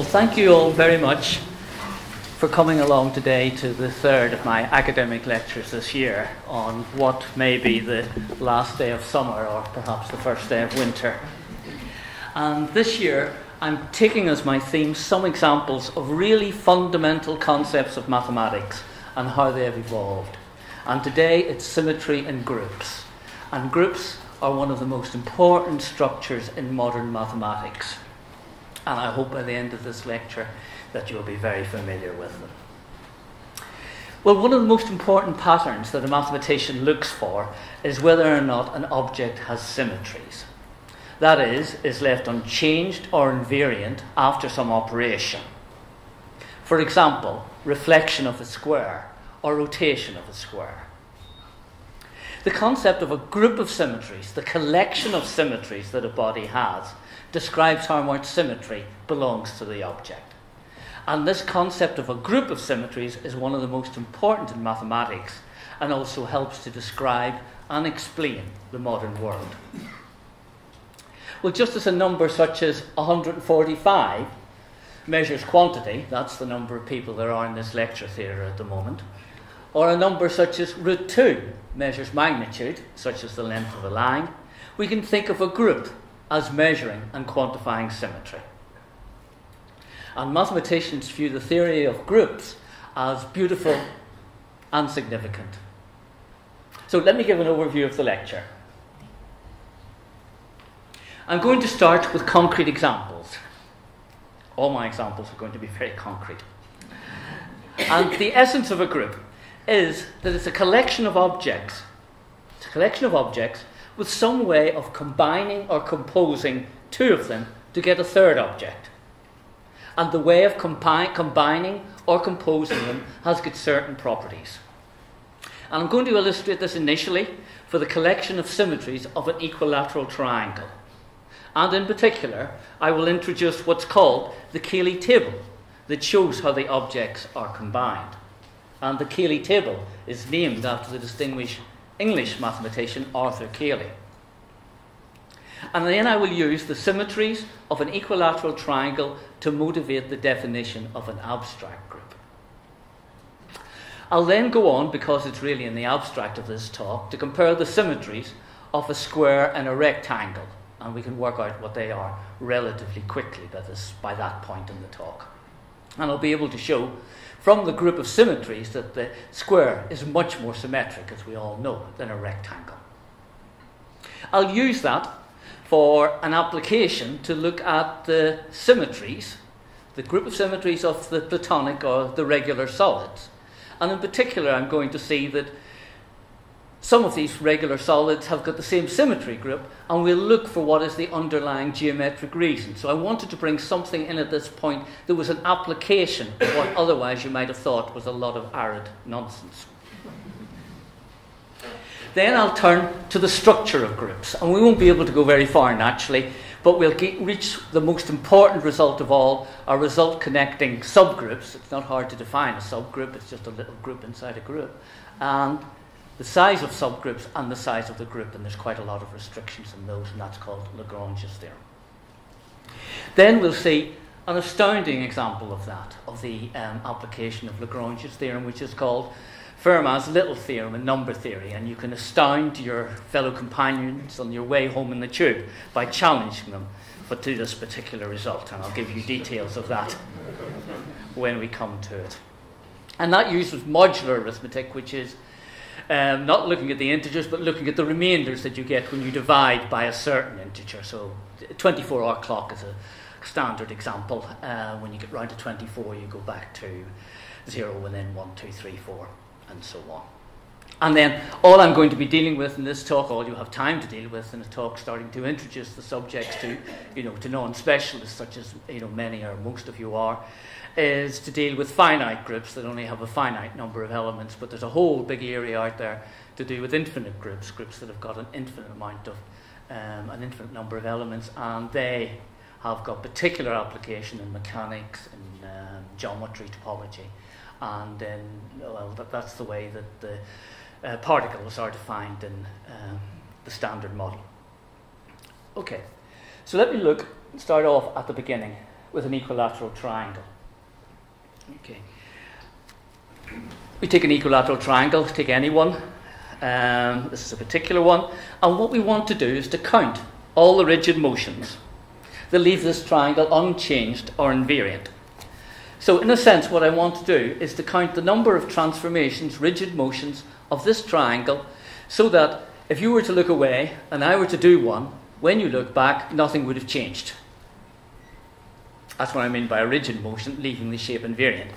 Well, thank you all very much for coming along today to the third of my academic lectures this year on what may be the last day of summer or perhaps the first day of winter. And this year, I'm taking as my theme some examples of really fundamental concepts of mathematics and how they have evolved. And today it's symmetry in groups. And groups are one of the most important structures in modern mathematics. And I hope by the end of this lecture that you'll be very familiar with them. Well, one of the most important patterns that a mathematician looks for is whether or not an object has symmetries. That is, is left unchanged or invariant after some operation. For example, reflection of a square or rotation of a square. The concept of a group of symmetries, the collection of symmetries that a body has, describes how much symmetry belongs to the object. And this concept of a group of symmetries is one of the most important in mathematics and also helps to describe and explain the modern world. Well, just as a number such as 145 measures quantity, that's the number of people there are in this lecture theatre at the moment, or a number such as root 2 measures magnitude, such as the length of a line, we can think of a group as measuring and quantifying symmetry. And mathematicians view the theory of groups as beautiful and significant. So let me give an overview of the lecture. I'm going to start with concrete examples. All my examples are going to be very concrete. And the essence of a group is that it's a collection of objects. It's a collection of objects with some way of combining or composing two of them to get a third object. And the way of combi- combining or composing them has got certain properties. And I'm going to illustrate this initially for the collection of symmetries of an equilateral triangle. And in particular, I will introduce what's called the Cayley table that shows how the objects are combined. And the Cayley table is named after the distinguished English mathematician Arthur Cayley. And then I will use the symmetries of an equilateral triangle to motivate the definition of an abstract group. I'll then go on, because it's really in the abstract of this talk, to compare the symmetries of a square and a rectangle. And we can work out what they are relatively quickly by, this, by that point in the talk. And I'll be able to show from the group of symmetries that the square is much more symmetric, as we all know, than a rectangle. I'll use that for an application to look at the symmetries, the group of symmetries of the platonic or the regular solids. And in particular, I'm going to see that some of these regular solids have got the same symmetry group, and we'll look for what is the underlying geometric reason. So I wanted to bring something in at this point that was an application of what otherwise you might have thought was a lot of arid nonsense. Then I'll turn to the structure of groups, and we won't be able to go very far naturally, but we'll get, reach the most important result of all, a result connecting subgroups. It's not hard to define a subgroup, it's just a little group inside a group. And the size of subgroups and the size of the group, and there's quite a lot of restrictions in those, and that's called Lagrange's theorem. Then we'll see an astounding example of that, of the um, application of Lagrange's theorem, which is called Fermat's little theorem in number theory, and you can astound your fellow companions on your way home in the tube by challenging them for to this particular result, and I'll give you details of that when we come to it. And that uses modular arithmetic, which is um, not looking at the integers, but looking at the remainders that you get when you divide by a certain integer. So, 24 hour clock is a standard example. Uh, when you get round to 24, you go back to 0 and then 1, 2, 3, 4, and so on. And then all I'm going to be dealing with in this talk, all you have time to deal with in a talk, starting to introduce the subjects to, you know, to non-specialists such as you know many or most of you are, is to deal with finite groups that only have a finite number of elements, but there's a whole big area out there to do with infinite groups, groups that have got an infinite amount of, um, an infinite number of elements, and they have got particular application in mechanics, in um, geometry, topology, and then, well, that, that's the way that the uh, particles are defined in um, the standard model. Okay, so let me look, start off at the beginning with an equilateral triangle. Okay. We take an equilateral triangle, take any one. Um, this is a particular one. And what we want to do is to count all the rigid motions that leave this triangle unchanged or invariant. So, in a sense, what I want to do is to count the number of transformations, rigid motions of this triangle, so that if you were to look away and I were to do one, when you look back, nothing would have changed. That's what I mean by rigid motion, leaving the shape invariant.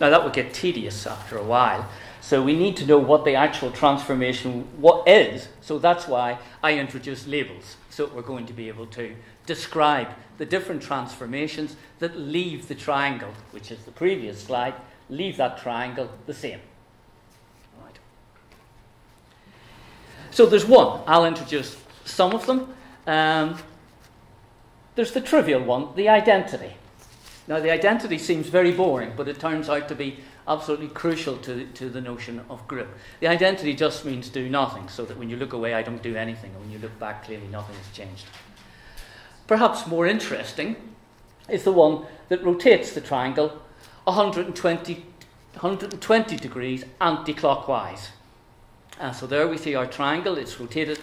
Now, that would get tedious after a while. So we need to know what the actual transformation what is. So that's why I introduced labels. So we're going to be able to describe the different transformations that leave the triangle, which is the previous slide, leave that triangle the same. So there's one. I'll introduce some of them. Um, there's the trivial one, the identity. Now, the identity seems very boring, but it turns out to be absolutely crucial to, to the notion of grip. The identity just means do nothing, so that when you look away, I don't do anything, and when you look back, clearly nothing has changed. Perhaps more interesting is the one that rotates the triangle 120, 120 degrees anti clockwise. So there we see our triangle, it's rotated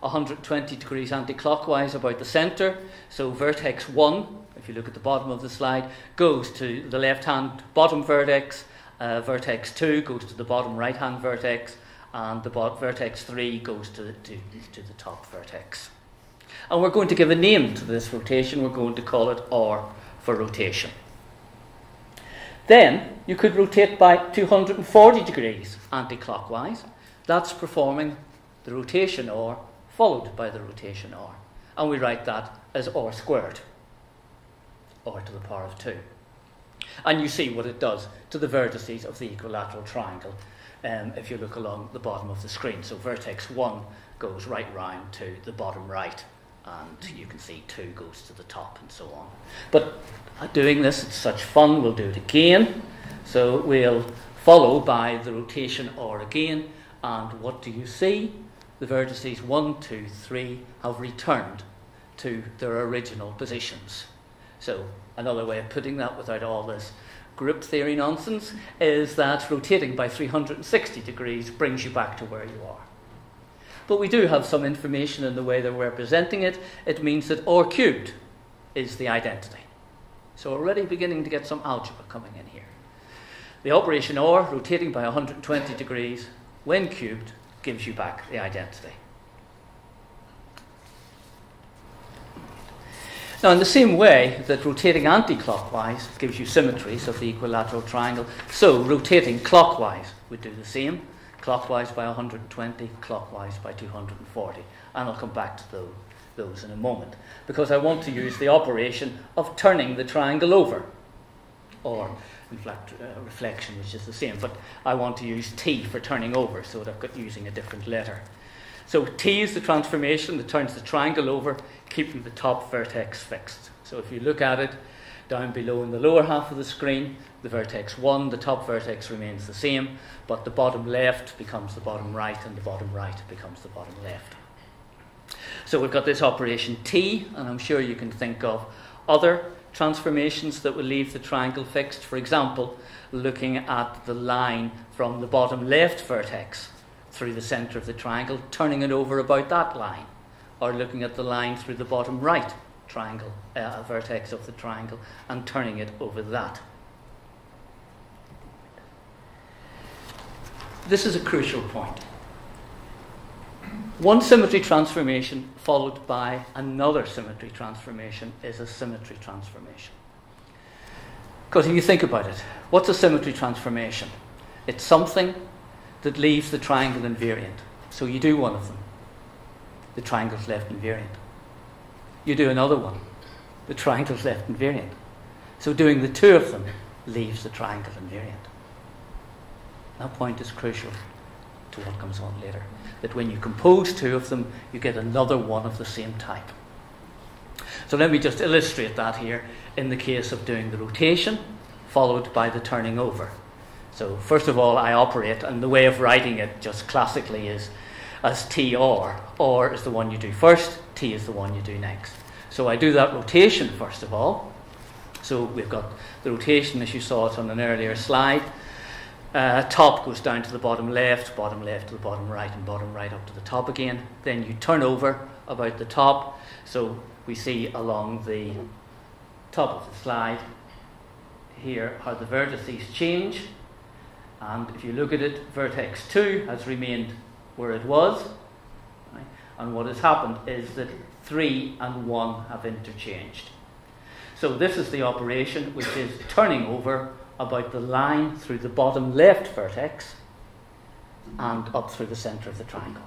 120 degrees anti clockwise about the centre. So vertex 1, if you look at the bottom of the slide, goes to the left hand bottom vertex, uh, vertex 2 goes to the bottom right hand vertex, and the bot- vertex 3 goes to, to, to the top vertex. And we're going to give a name to this rotation. We're going to call it R for rotation. Then you could rotate by 240 degrees anti clockwise. That's performing the rotation R followed by the rotation R. And we write that as R squared, R to the power of 2. And you see what it does to the vertices of the equilateral triangle um, if you look along the bottom of the screen. So vertex 1 goes right round to the bottom right and you can see two goes to the top and so on. But doing this, it's such fun, we'll do it again. So we'll follow by the rotation R again, and what do you see? The vertices 1, 2, 3 have returned to their original positions. So another way of putting that without all this group theory nonsense is that rotating by 360 degrees brings you back to where you are but we do have some information in the way that we're presenting it. It means that R cubed is the identity. So already beginning to get some algebra coming in here. The operation R, rotating by 120 degrees, when cubed, gives you back the identity. Now, in the same way that rotating anti-clockwise gives you symmetries of the equilateral triangle, so rotating clockwise would do the same clockwise by 120, clockwise by 240. And I'll come back to those, those in a moment because I want to use the operation of turning the triangle over, or fact, uh, reflection, which is the same, but I want to use T for turning over, so that got using a different letter. So T is the transformation that turns the triangle over, keeping the top vertex fixed. So if you look at it, down below in the lower half of the screen, the vertex 1, the top vertex remains the same, but the bottom left becomes the bottom right, and the bottom right becomes the bottom left. So we've got this operation T, and I'm sure you can think of other transformations that will leave the triangle fixed. For example, looking at the line from the bottom left vertex through the centre of the triangle, turning it over about that line, or looking at the line through the bottom right triangle, uh, vertex of the triangle, and turning it over that. This is a crucial point. One symmetry transformation followed by another symmetry transformation is a symmetry transformation. Because if you think about it, what's a symmetry transformation? It's something that leaves the triangle invariant. So you do one of them, the triangle's left invariant. You do another one, the triangle's left invariant. So doing the two of them leaves the triangle invariant. That point is crucial to what comes on later. That when you compose two of them, you get another one of the same type. So let me just illustrate that here in the case of doing the rotation followed by the turning over. So, first of all, I operate, and the way of writing it just classically is as T or. Or is the one you do first, T is the one you do next. So I do that rotation first of all, So we've got the rotation as you saw it on an earlier slide. Uh, top goes down to the bottom left, bottom left to the bottom right, and bottom right up to the top again. Then you turn over about the top. So we see along the top of the slide here how the vertices change. And if you look at it, vertex 2 has remained where it was. Right? And what has happened is that 3 and 1 have interchanged. So this is the operation which is turning over about the line through the bottom left vertex and up through the centre of the triangle.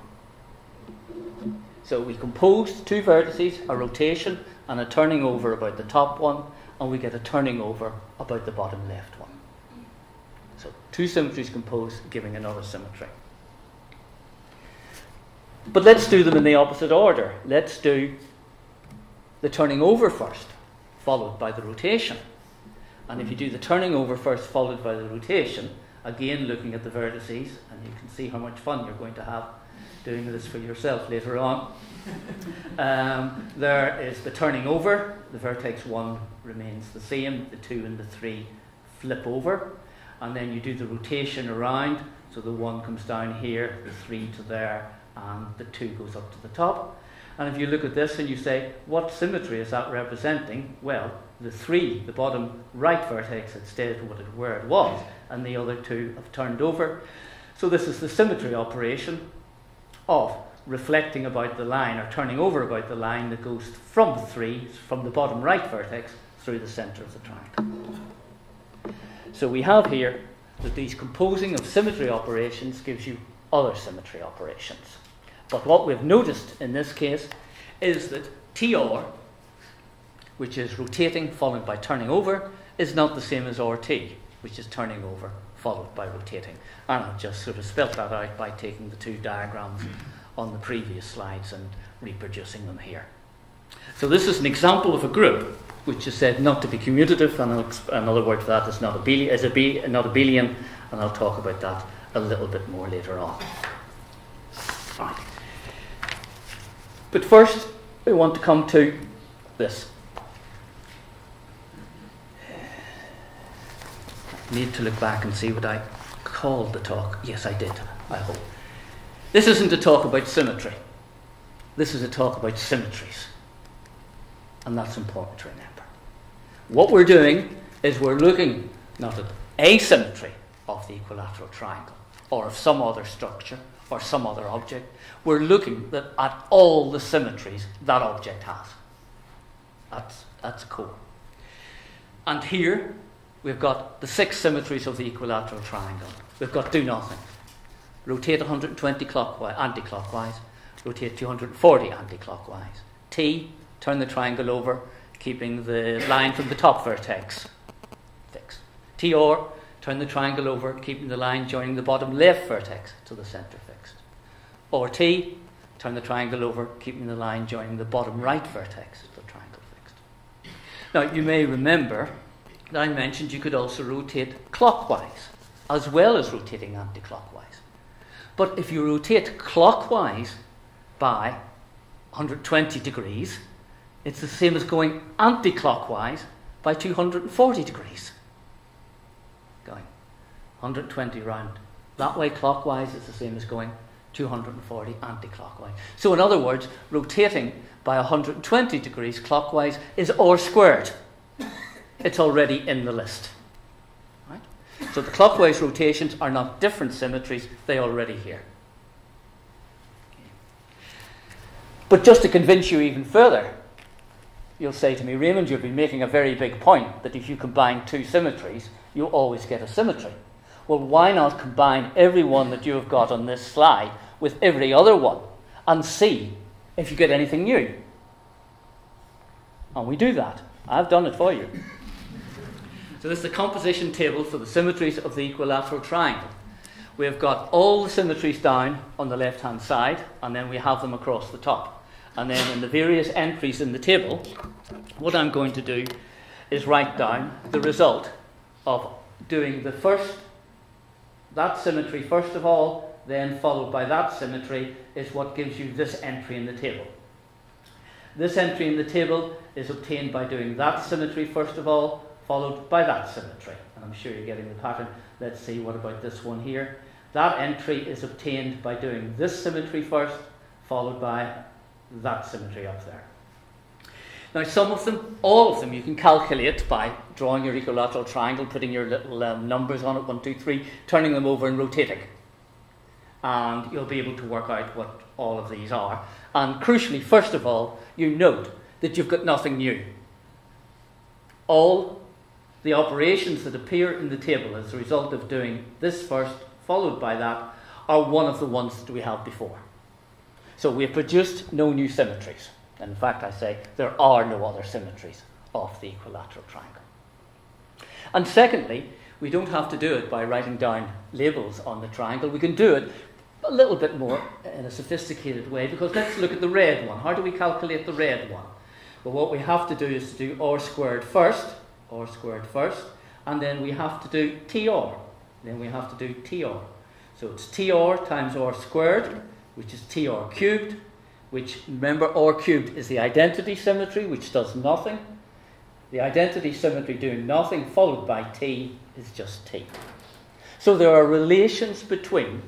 So we compose two vertices, a rotation and a turning over about the top one, and we get a turning over about the bottom left one. So two symmetries compose, giving another symmetry. But let's do them in the opposite order. Let's do the turning over first, followed by the rotation. And if you do the turning over first, followed by the rotation, again looking at the vertices, and you can see how much fun you're going to have doing this for yourself later on. Um, there is the turning over. The vertex 1 remains the same, the 2 and the 3 flip over. And then you do the rotation around, so the 1 comes down here, the 3 to there, and the 2 goes up to the top. And if you look at this and you say, what symmetry is that representing? Well, the 3, the bottom right vertex, had stayed what it, where it was, and the other two have turned over. So this is the symmetry operation of reflecting about the line or turning over about the line that goes from the 3, from the bottom right vertex, through the centre of the triangle. So we have here that these composing of symmetry operations gives you other symmetry operations. But what we've noticed in this case is that TR, which is rotating followed by turning over, is not the same as RT, which is turning over followed by rotating. And I've just sort of spelt that out by taking the two diagrams on the previous slides and reproducing them here. So this is an example of a group which is said not to be commutative, and another word for that is not, abelian, is a, not abelian, and I'll talk about that a little bit more later on. But first, we want to come to this. I need to look back and see what I called the talk. Yes, I did, I hope. This isn't a talk about symmetry. This is a talk about symmetries. And that's important right remember. What we're doing is we're looking not at asymmetry of the equilateral triangle or of some other structure or some other object. We're looking at all the symmetries that object has. That's, that's core. And here we've got the six symmetries of the equilateral triangle. We've got do nothing. Rotate 120 clockwise, anti-clockwise. Rotate 240 anti-clockwise. T, turn the triangle over, keeping the line from the top vertex fixed. TR, turn the triangle over, keeping the line joining the bottom left vertex to the centre fixed. Or T, turn the triangle over, keeping the line joining the bottom right vertex to the triangle fixed. Now, you may remember that I mentioned you could also rotate clockwise as well as rotating anti clockwise. But if you rotate clockwise by 120 degrees, it's the same as going anti clockwise by 240 degrees. Going 120 round. That way, clockwise is the same as going 240 anti clockwise. So, in other words, rotating by 120 degrees clockwise is r squared. It's already in the list. Right? So, the clockwise rotations are not different symmetries, they are already here. But just to convince you even further, you'll say to me, Raymond, you've been making a very big point that if you combine two symmetries, you always get a symmetry. Well, why not combine every one that you have got on this slide with every other one and see if you get anything new? And we do that. I've done it for you. So, this is the composition table for the symmetries of the equilateral triangle. We've got all the symmetries down on the left hand side, and then we have them across the top. And then in the various entries in the table, what I'm going to do is write down the result of doing the first, that symmetry first of all, then followed by that symmetry, is what gives you this entry in the table. This entry in the table is obtained by doing that symmetry first of all, followed by that symmetry. And I'm sure you're getting the pattern. Let's see what about this one here. That entry is obtained by doing this symmetry first, followed by that symmetry up there. Now, some of them, all of them, you can calculate by drawing your equilateral triangle, putting your little um, numbers on it, one, two, three, turning them over and rotating. And you'll be able to work out what all of these are. And crucially, first of all, you note that you've got nothing new. All the operations that appear in the table as a result of doing this first, followed by that, are one of the ones that we have before. So we have produced no new symmetries. In fact, I say there are no other symmetries of the equilateral triangle. And secondly, we don't have to do it by writing down labels on the triangle. We can do it a little bit more in a sophisticated way because let's look at the red one. How do we calculate the red one? Well, what we have to do is to do r squared first, r squared first, and then we have to do tr. Then we have to do tr. So it's tr times r squared, which is tr cubed, which remember r cubed is the identity symmetry, which does nothing. The identity symmetry doing nothing followed by t is just t. So there are relations between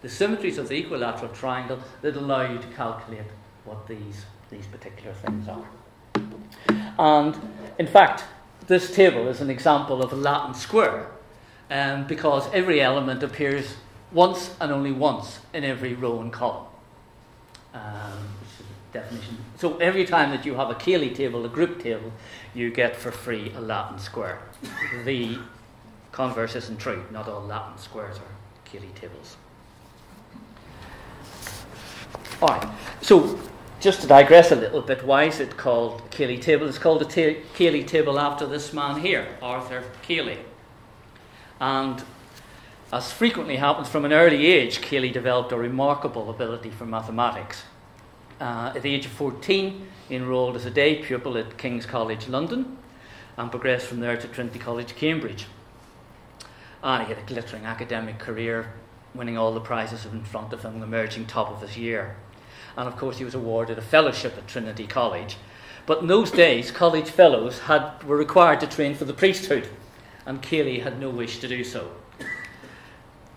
the symmetries of the equilateral triangle that allow you to calculate what these, these particular things are. And in fact, this table is an example of a Latin square um, because every element appears once and only once in every row and column um, definition. So every time that you have a Cayley table, a group table, you get for free a Latin square. the converse isn't true. Not all Latin squares are Cayley tables. All right. So just to digress a little bit, why is it called Cayley table? It's called the Cayley table after this man here, Arthur Cayley. And as frequently happens from an early age, Cayley developed a remarkable ability for mathematics. Uh, at the age of 14, he enrolled as a day pupil at King's College London and progressed from there to Trinity College Cambridge. And he had a glittering academic career, winning all the prizes in front of him, emerging top of his year. And of course, he was awarded a fellowship at Trinity College. But in those days, college fellows had, were required to train for the priesthood, and Cayley had no wish to do so.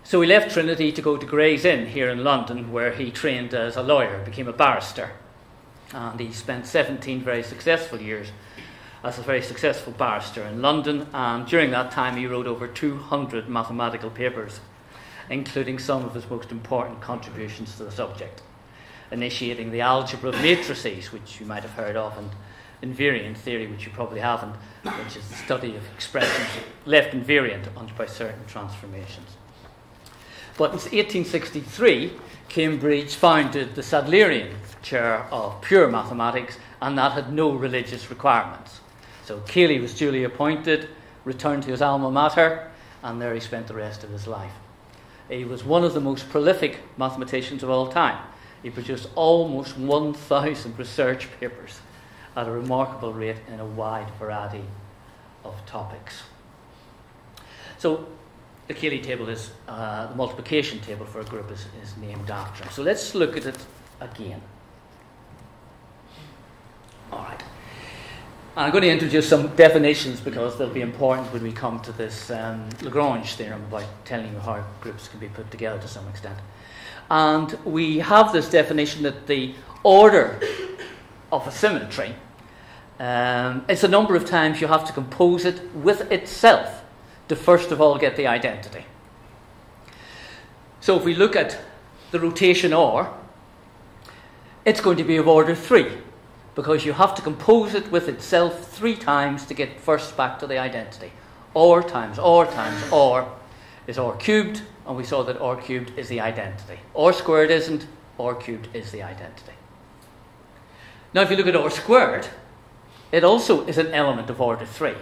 So he left Trinity to go to Gray's Inn here in London, where he trained as a lawyer, became a barrister. And he spent 17 very successful years as a very successful barrister in London. And during that time, he wrote over 200 mathematical papers, including some of his most important contributions to the subject, initiating the algebra of matrices, which you might have heard of, and invariant theory, which you probably haven't, which is the study of expressions left invariant under by certain transformations. But in 1863, Cambridge founded the Sadlerian Chair of Pure Mathematics, and that had no religious requirements. So Cayley was duly appointed, returned to his alma mater, and there he spent the rest of his life. He was one of the most prolific mathematicians of all time. He produced almost 1,000 research papers at a remarkable rate in a wide variety of topics. So the Cayley table is uh, the multiplication table for a group is, is named after. So let's look at it again. All right. I'm going to introduce some definitions because they'll be important when we come to this um, Lagrange theorem about telling you how groups can be put together to some extent. And we have this definition that the order of a symmetry um, a number of times you have to compose it with itself to first of all get the identity. So if we look at the rotation R, it's going to be of order 3 because you have to compose it with itself three times to get first back to the identity. R times R times R is R cubed, and we saw that R cubed is the identity. R squared isn't, R cubed is the identity. Now, if you look at R squared, it also is an element of order 3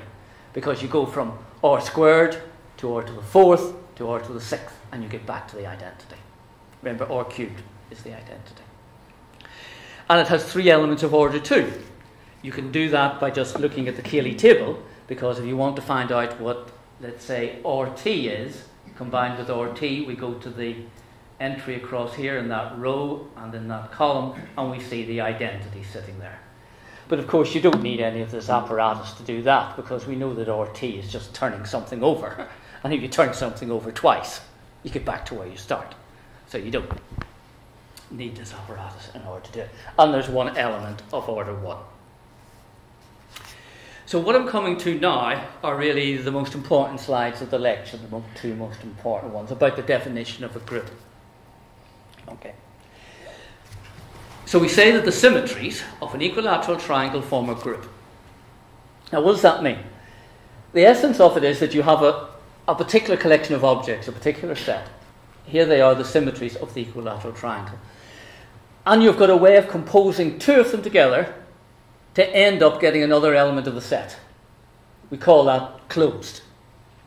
because you go from r squared to r to the fourth to r to the sixth, and you get back to the identity. Remember, r cubed is the identity. And it has three elements of order 2. You can do that by just looking at the Cayley table, because if you want to find out what, let's say, RT is, combined with RT, we go to the entry across here in that row and in that column, and we see the identity sitting there. But of course, you don't need any of this apparatus to do that because we know that RT is just turning something over. And if you turn something over twice, you get back to where you start. So you don't need this apparatus in order to do it. And there's one element of order one. So, what I'm coming to now are really the most important slides of the lecture, the two most important ones about the definition of a group. Okay. So, we say that the symmetries of an equilateral triangle form a group. Now, what does that mean? The essence of it is that you have a, a particular collection of objects, a particular set. Here they are, the symmetries of the equilateral triangle. And you've got a way of composing two of them together to end up getting another element of the set. We call that closed.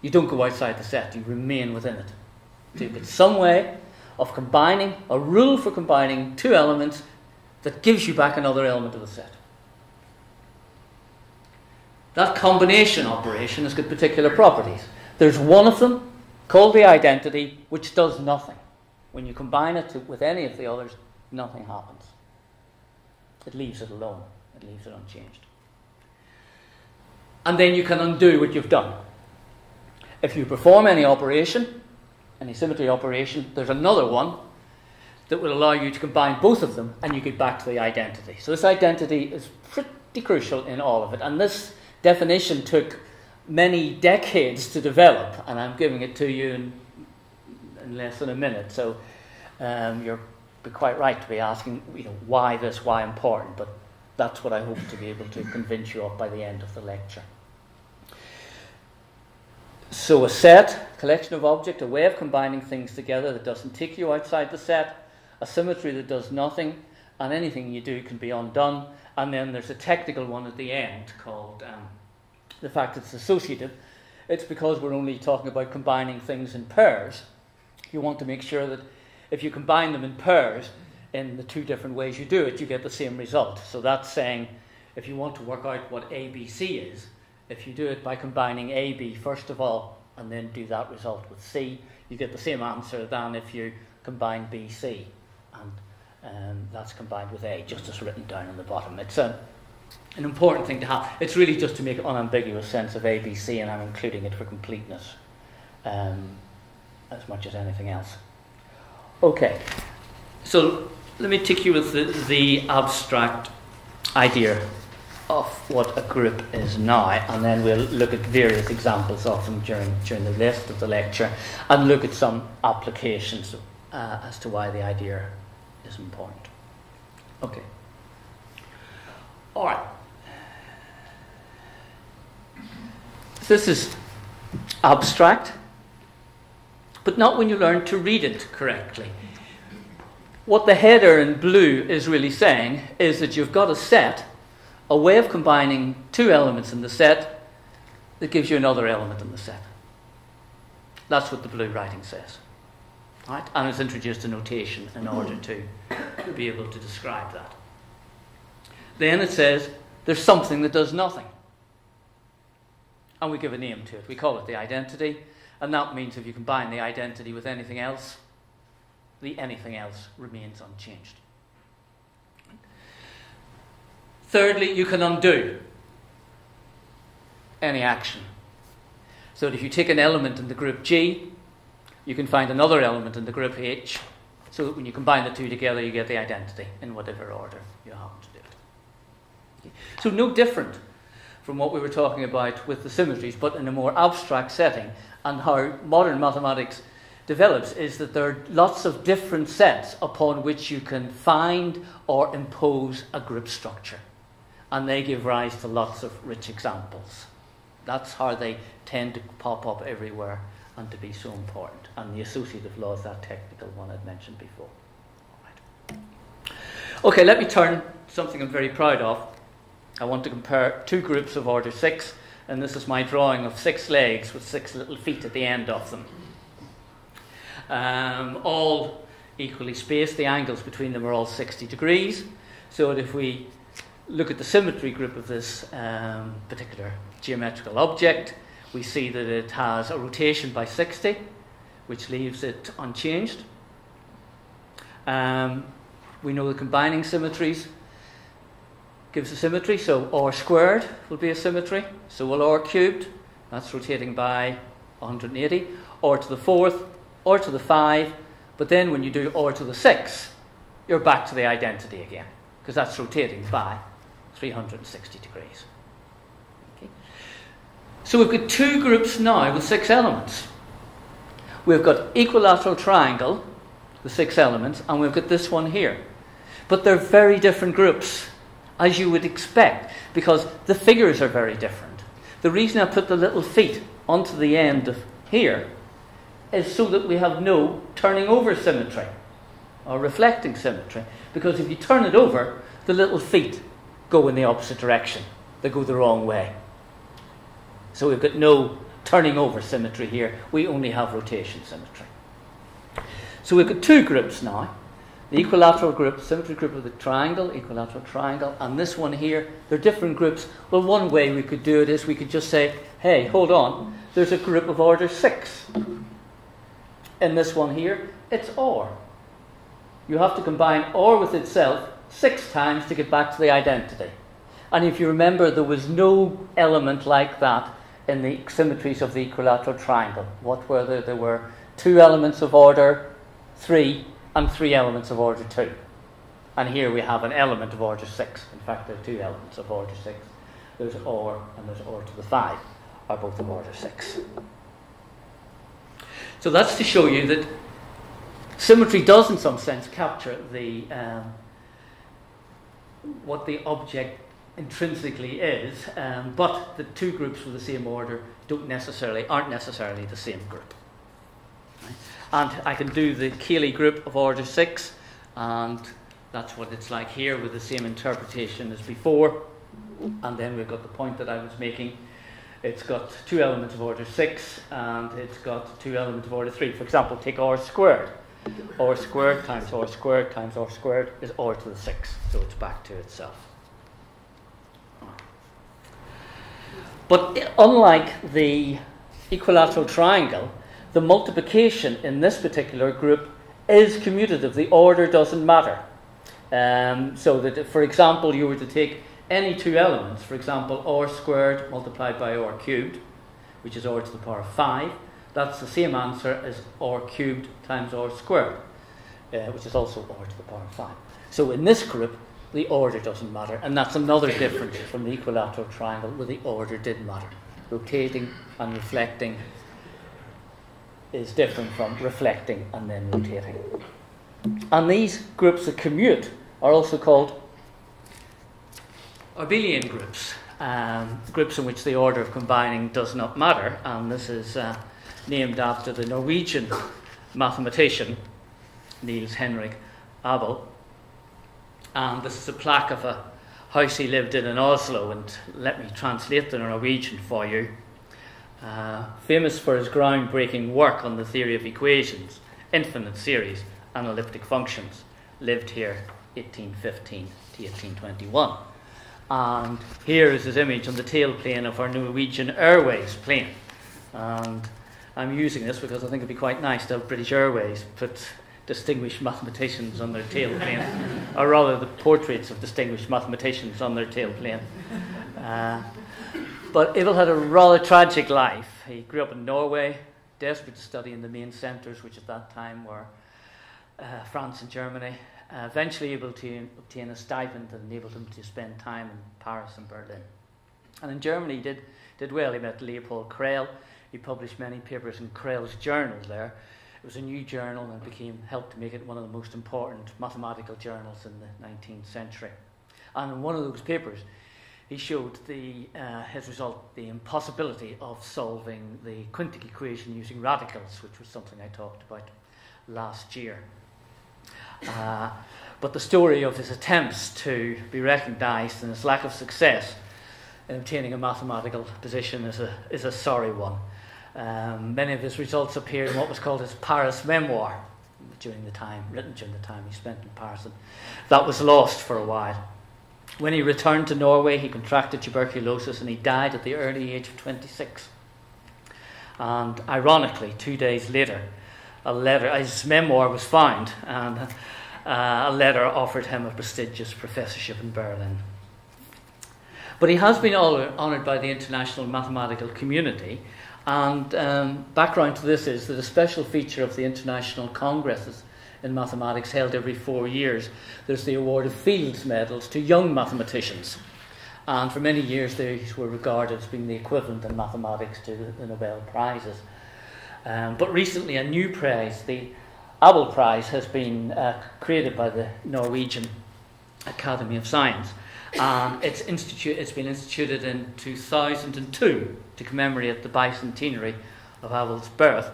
You don't go outside the set, you remain within it. So you've got some way of combining, a rule for combining two elements that gives you back another element of the set. That combination operation has got particular properties. There's one of them called the identity, which does nothing. When you combine it to, with any of the others, nothing happens. It leaves it alone it leaves it unchanged. And then you can undo what you've done. If you perform any operation, any symmetry operation, there's another one that will allow you to combine both of them and you get back to the identity. So this identity is pretty crucial in all of it. And this definition took many decades to develop, and I'm giving it to you in, in less than a minute. So um, you're quite right to be asking, you know, why this, why important, but that's what I hope to be able to convince you of by the end of the lecture. So, a set, collection of objects, a way of combining things together that doesn't take you outside the set, a symmetry that does nothing, and anything you do can be undone. And then there's a technical one at the end called um, the fact it's associative. It's because we're only talking about combining things in pairs. You want to make sure that if you combine them in pairs, in the two different ways you do it, you get the same result. So that's saying if you want to work out what ABC is, if you do it by combining AB first of all and then do that result with C, you get the same answer than if you combine BC um, that's combined with A, just as written down on the bottom. It's a, an important thing to have. It's really just to make an unambiguous sense of ABC, and I'm including it for completeness um, as much as anything else. Okay, so let me take you with the, the abstract idea of what a group is now, and then we'll look at various examples of them during, during the rest of the lecture and look at some applications uh, as to why the idea is important. Okay. All right. This is abstract, but not when you learn to read it correctly. What the header in blue is really saying is that you've got a set, a way of combining two elements in the set that gives you another element in the set. That's what the blue writing says. Right? And it's introduced a notation in order to be able to describe that. Then it says there's something that does nothing. And we give a name to it. We call it the identity. And that means if you combine the identity with anything else, the anything else remains unchanged. Thirdly, you can undo any action. So that if you take an element in the group G, you can find another element in the group H, so that when you combine the two together, you get the identity in whatever order you happen to do it. So, no different from what we were talking about with the symmetries, but in a more abstract setting, and how modern mathematics develops is that there are lots of different sets upon which you can find or impose a group structure. And they give rise to lots of rich examples. That's how they tend to pop up everywhere and to be so important. And the associative law is that technical one I'd mentioned before. Okay, let me turn something I'm very proud of. I want to compare two groups of order six, and this is my drawing of six legs with six little feet at the end of them um, all equally spaced. The angles between them are all 60 degrees. So if we look at the symmetry group of this um, particular geometrical object, we see that it has a rotation by 60, which leaves it unchanged. Um, we know the combining symmetries gives a symmetry, so r squared will be a symmetry. So will r cubed, that's rotating by 180, r to the fourth, r to the five, but then when you do r to the six, you're back to the identity again, because that's rotating by 360 degrees. Okay. So we've got two groups now with six elements. We've got equilateral triangle, the six elements, and we've got this one here. But they're very different groups, as you would expect, because the figures are very different. The reason I put the little feet onto the end of here is so that we have no turning over symmetry or reflecting symmetry. Because if you turn it over, the little feet go in the opposite direction, they go the wrong way. So we've got no turning over symmetry here, we only have rotation symmetry. So we've got two groups now the equilateral group, symmetry group of the triangle, equilateral triangle, and this one here, they're different groups. Well, one way we could do it is we could just say, hey, hold on, there's a group of order 6. In this one here, it's OR. You have to combine OR with itself six times to get back to the identity. And if you remember, there was no element like that in the symmetries of the equilateral triangle. What were there? There were two elements of order 3 and three elements of order 2. And here we have an element of order 6. In fact, there are two elements of order 6. There's OR and there's OR to the 5, are both of order 6. So that's to show you that symmetry does, in some sense, capture the um, what the object intrinsically is, um, but the two groups with the same order don't necessarily aren't necessarily the same group. Right? And I can do the Cayley group of order 6, and that's what it's like here with the same interpretation as before. And then we've got the point that I was making. It's got two elements of order 6, and it's got two elements of order 3. For example, take r squared. r squared times r squared times r squared is r to the 6, so it's back to itself. But unlike the equilateral triangle, the multiplication in this particular group is commutative. The order doesn't matter. Um, so that, for example, you were to take any two elements, for example, r squared multiplied by r cubed, which is r to the power of 5, that's the same answer as r cubed times r squared, uh, which is also r to the power of 5. So in this group, the order doesn't matter, and that's another difference from the equilateral triangle where the order did matter. Rotating and reflecting is different from reflecting and then rotating. And these groups that commute are also called abelian groups, um, groups in which the order of combining does not matter. And this is uh, named after the Norwegian mathematician Niels Henrik Abel. And this is a plaque of a house he lived in in Oslo. And let me translate the Norwegian for you. Uh, famous for his groundbreaking work on the theory of equations, infinite series, and elliptic functions, lived here 1815 to 1821. And here is his image on the tail plane of our Norwegian Airways plane. And I'm using this because I think it'd be quite nice to have British Airways put distinguished mathematicians on their tail plane, or rather the portraits of distinguished mathematicians on their tail plane. Uh, but Abel had a rather tragic life. He grew up in Norway, desperate to study in the main centres, which at that time were uh, France and Germany. Uh, eventually able to obtain a stipend that enabled him to spend time in Paris and Berlin. And in Germany, he did, did well. He met Leopold Crelle. He published many papers in Crelle's journal there. It was a new journal and became helped to make it one of the most important mathematical journals in the 19th century. And in one of those papers, he showed the, uh, his result the impossibility of solving the quintic equation using radicals, which was something I talked about last year. Uh, but the story of his attempts to be recognized and his lack of success in obtaining a mathematical position is a, is a sorry one. Um, many of his results appeared in what was called his Paris memoir during the time, written during the time he spent in Paris. And that was lost for a while. When he returned to Norway, he contracted tuberculosis and he died at the early age of 26. And ironically, two days later, a letter, his memoir was found, and uh, a letter offered him a prestigious professorship in Berlin. But he has been honoured by the international mathematical community. And um, background to this is that a special feature of the international congresses in mathematics held every four years, there's the award of Fields Medals to young mathematicians. And for many years, these were regarded as being the equivalent in mathematics to the Nobel Prizes. Um, but recently, a new prize, the Abel Prize, has been uh, created by the Norwegian Academy of Science. And it's, institute, it's been instituted in 2002 to commemorate the bicentenary of Abel's birth.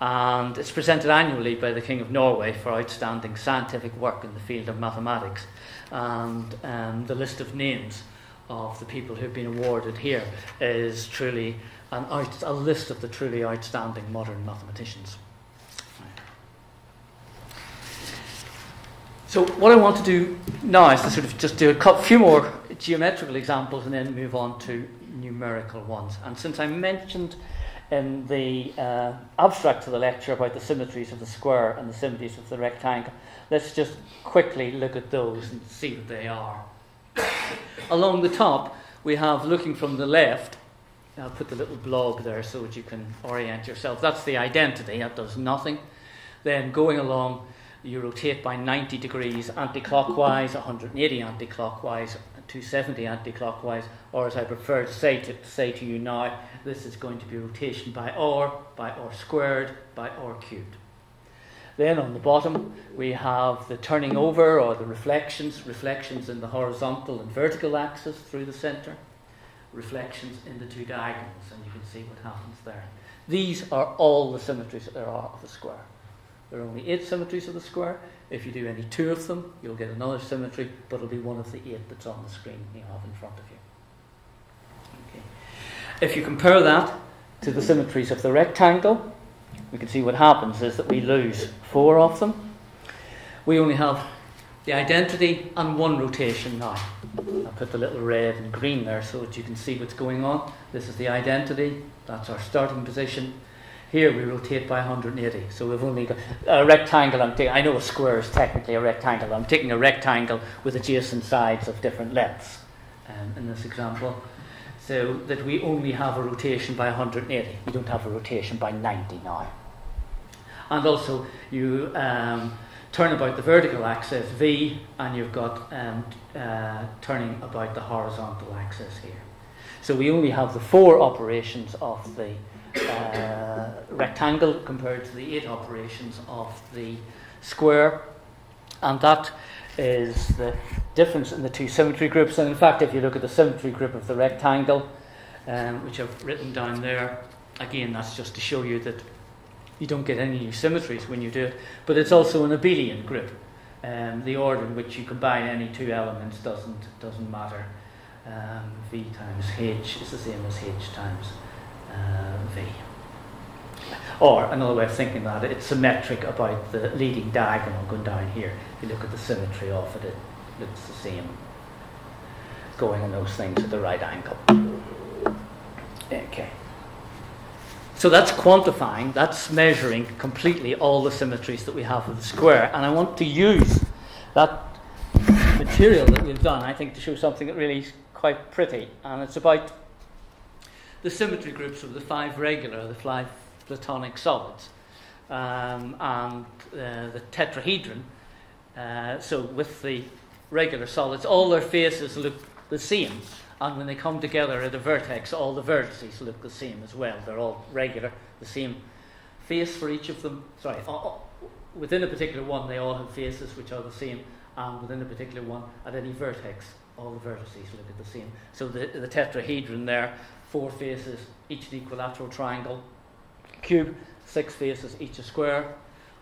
And it's presented annually by the King of Norway for outstanding scientific work in the field of mathematics. And um, the list of names of the people who've been awarded here is truly an out, a list of the truly outstanding modern mathematicians. So what I want to do now is to sort of just do a few more geometrical examples and then move on to numerical ones. And since I mentioned in the uh, abstract of the lecture about the symmetries of the square and the symmetries of the rectangle, let's just quickly look at those and see what they are. Along the top, we have looking from the left. I'll put the little blob there so that you can orient yourself. That's the identity, that does nothing. Then going along, you rotate by 90 degrees anti clockwise, 180 anti clockwise, 270 anti clockwise, or as I prefer to say, to say to you now, this is going to be rotation by r, by r squared, by r cubed. Then on the bottom, we have the turning over or the reflections, reflections in the horizontal and vertical axis through the center, reflections in the two diagonals, and you can see what happens there. These are all the symmetries that there are of the square. There are only eight symmetries of the square. If you do any two of them, you'll get another symmetry, but it'll be one of the eight that's on the screen you have in front of you. Okay. If you compare that to the symmetries of the rectangle, we can see what happens is that we lose four of them. We only have the identity and one rotation now. I put the little red and green there so that you can see what's going on. This is the identity, that's our starting position. Here we rotate by 180, so we've only got a rectangle. I'm taking, I know a square is technically a rectangle. I'm taking a rectangle with adjacent sides of different lengths um, in this example so that we only have a rotation by 180. We don't have a rotation by 90 now. And also, you um, turn about the vertical axis V, and you've got um, uh, turning about the horizontal axis here. So we only have the four operations of the rectangle compared to the eight operations of the square, and that is the difference in the two symmetry groups. And in fact, if you look at the symmetry group of the rectangle, um, which I've written down there, again, that's just to show you that you don't get any new symmetries when you do it. But it's also an abelian group. Um, the order in which you combine any two elements doesn't doesn't matter. Um, v times h is the same as h times uh, Uh, v. Or another way of thinking about it, it's symmetric about the leading diagonal going down here. If you look at the symmetry of it, it looks the same going in those things at the right angle. Okay. So that's quantifying, that's measuring completely all the symmetries that we have of the square. And I want to use that material that we've done, I think, to show something that really is quite pretty. And it's about the symmetry groups of the five regular, the five Platonic solids, um, and uh, the tetrahedron. Uh, so with the regular solids, all their faces look the same, and when they come together at a vertex, all the vertices look the same as well. They're all regular, the same face for each of them. Sorry, within a particular one, they all have faces which are the same, and within a particular one, at any vertex, all the vertices look at the same. So the, the tetrahedron there, four faces, each an equilateral triangle, cube, six faces, each a square,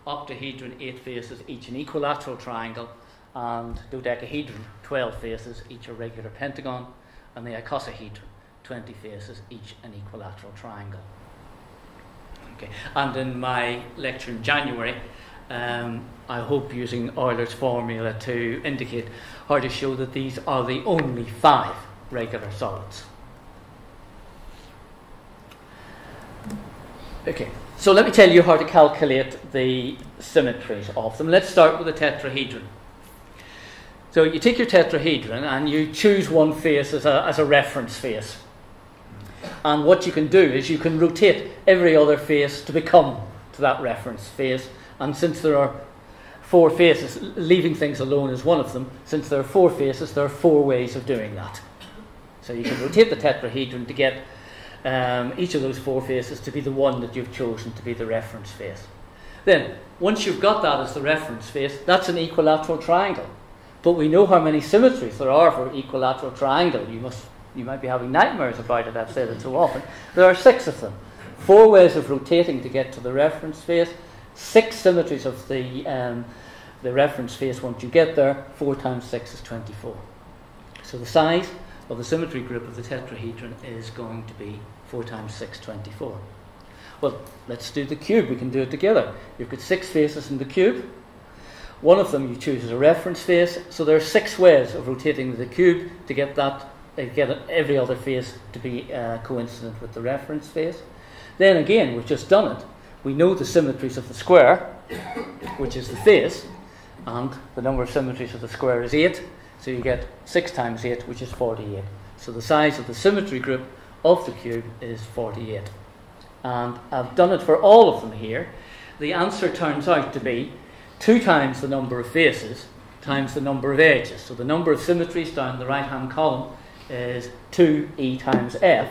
octahedron, eight faces, each an equilateral triangle, and dodecahedron, 12 faces, each a regular pentagon, and the icosahedron, 20 faces, each an equilateral triangle. Okay. And in my lecture in January, um, I hope using Euler's formula to indicate how to show that these are the only five regular solids. Okay, so let me tell you how to calculate the symmetries of them. Let's start with the tetrahedron. So you take your tetrahedron and you choose one face as a, as a reference face. And what you can do is you can rotate every other face to become to that reference face. And since there are four faces, leaving things alone is one of them. Since there are four faces, there are four ways of doing that. So you can rotate the tetrahedron to get um, each of those four faces to be the one that you've chosen to be the reference face. Then, once you've got that as the reference face, that's an equilateral triangle. But we know how many symmetries there are for equilateral triangle. You must you might be having nightmares about it, I've said it so often. There are six of them. Four ways of rotating to get to the reference face, six symmetries of the, um, the reference face once you get there. Four times six is 24. So the size of the symmetry group of the tetrahedron is going to be 4 times 6, 24. Well, let's do the cube. We can do it together. You've got six faces in the cube. One of them you choose as a reference face. So there are six ways of rotating the cube to get that, uh, get every other face to be uh, coincident with the reference face. Then again, we've just done it. We know the symmetries of the square, which is the face, and the number of symmetries of the square is 8. So you get 6 times 8, which is 48. So the size of the symmetry group of the cube is 48. And I've done it for all of them here. The answer turns out to be 2 times the number of faces times the number of edges. So the number of symmetries down the right hand column is 2e times f.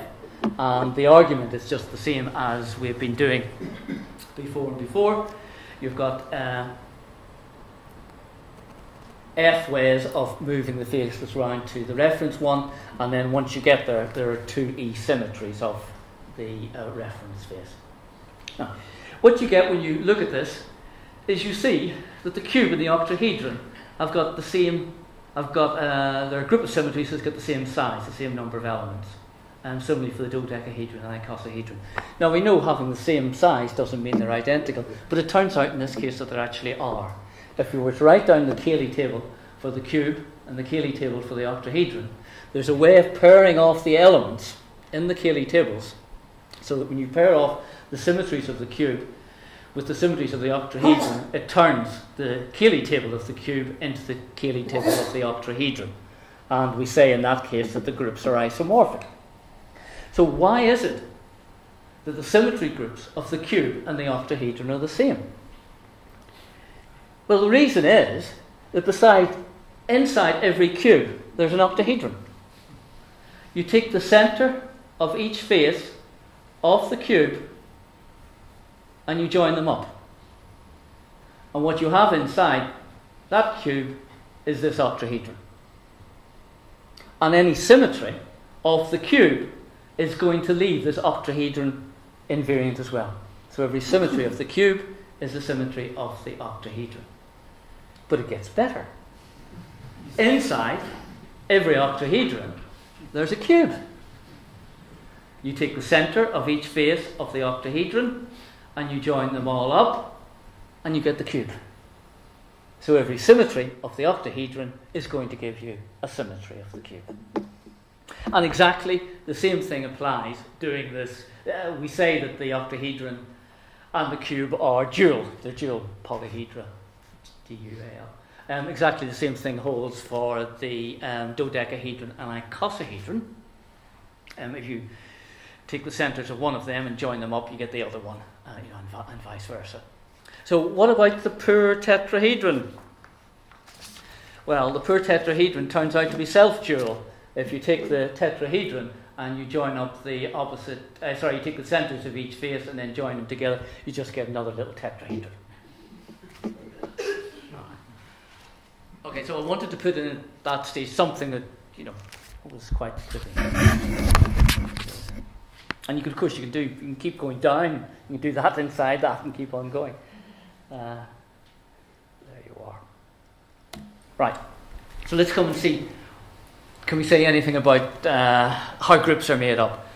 And the argument is just the same as we've been doing before and before. You've got uh, f ways of moving the faces round to the reference one, and then once you get there, there are two e symmetries of the uh, reference face. Now, what you get when you look at this is you see that the cube and the octahedron have got the same, have got uh, their group of symmetries has got the same size, the same number of elements. Um, and similarly for the dodecahedron and icosahedron. Now we know having the same size doesn't mean they're identical, but it turns out in this case that they actually are. If we were to write down the Cayley table for the cube and the Cayley table for the octahedron, there's a way of pairing off the elements in the Cayley tables so that when you pair off the symmetries of the cube with the symmetries of the octahedron, it turns the Cayley table of the cube into the Cayley table of the octahedron. And we say in that case that the groups are isomorphic. So, why is it that the symmetry groups of the cube and the octahedron are the same? Well, the reason is that beside, inside every cube, there's an octahedron. You take the center of each face of the cube and you join them up. And what you have inside that cube is this octahedron. And any symmetry of the cube is going to leave this octahedron invariant as well. So every symmetry of the cube is the symmetry of the octahedron. But it gets better. Inside every octahedron, there's a cube. You take the center of each face of the octahedron and you join them all up and you get the cube. So every symmetry of the octahedron is going to give you a symmetry of the cube. And exactly the same thing applies doing this. Uh, we say that the octahedron and the cube are dual, they're dual polyhedra. D-U-A-L. Um, exactly the same thing holds for the um, dodecahedron and icosahedron. Um, if you take the centres of one of them and join them up, you get the other one, uh, you know, and, and vice versa. So, what about the poor tetrahedron? Well, the poor tetrahedron turns out to be self dual. If you take the tetrahedron and you join up the opposite, uh, sorry, you take the centres of each face and then join them together, you just get another little tetrahedron. Okay, so I wanted to put in at that stage something that, you know, was quite fitting. And you can, of course, you can do, you can keep going down, you can do that inside that and keep on going. Uh, there you are. Right, so let's come and see. Can we say anything about uh, how groups are made up?